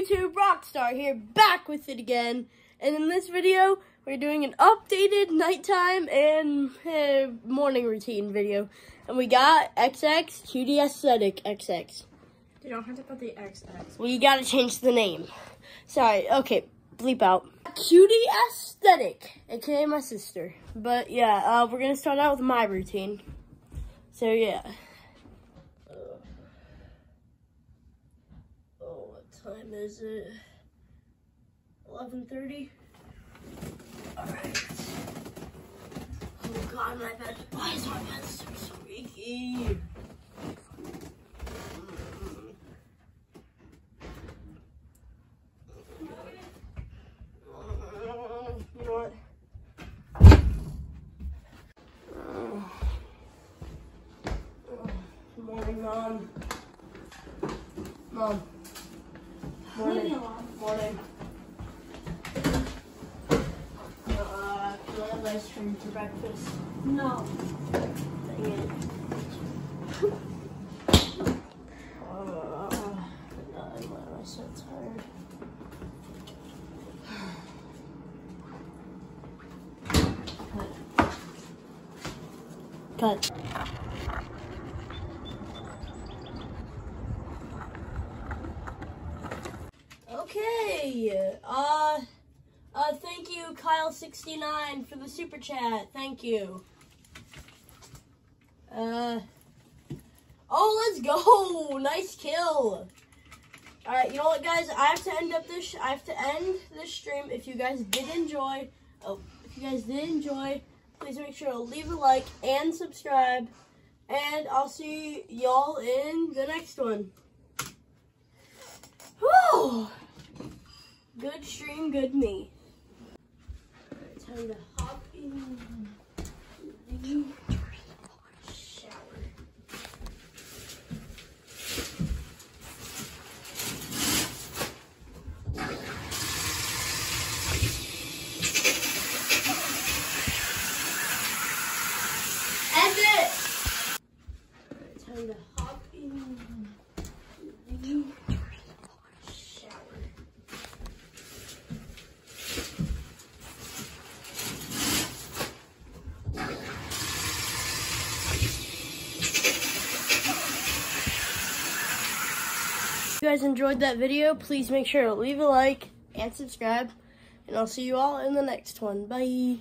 YouTube Rockstar here, back with it again. And in this video, we're doing an updated nighttime and uh, morning routine video. And we got XX Cutie Aesthetic XX. You don't have to put the XX. We gotta change the name. Sorry, okay, bleep out. Cutie Aesthetic, aka my sister. But yeah, uh, we're gonna start out with my routine. So yeah. Oh, what time is it? 11.30? Alright. Oh god, my bed. Why is my bed so squeaky? What? Oh. Oh, morning, Mom. Mom. Morning. Morning. Uh, can I have ice cream for breakfast? No. Dang it. Uh, God, why am I so tired? Cut. Okay. Uh, uh, thank you, Kyle69, for the super chat. Thank you. Uh, oh, let's go. Nice kill. All right, you know what, guys? I have to end up this. I have to end this stream. If you guys did enjoy, oh, if you guys did enjoy, please make sure to leave a like and subscribe. And I'll see y'all in the next one. Whew. Good stream, good me. Time to hop in! Time to hop in If you guys enjoyed that video, please make sure to leave a like and subscribe. And I'll see you all in the next one. Bye.